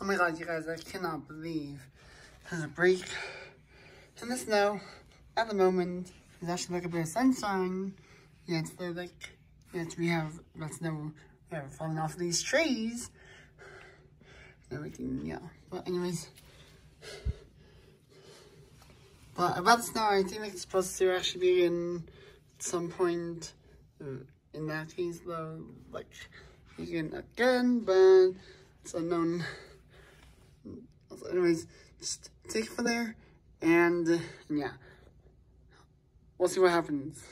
Oh my god, you guys, I cannot believe there's a break in the snow at the moment. There's actually like a bit of sunshine. Yeah, it's there like, yes, we have that snow yeah, falling off these trees. And everything, yeah. But anyways. But about the snow, I think like, it's supposed to actually be in some point uh, in that case though, like again, again, but it's unknown. Anyways, just take it from there, and, uh, and yeah, we'll see what happens.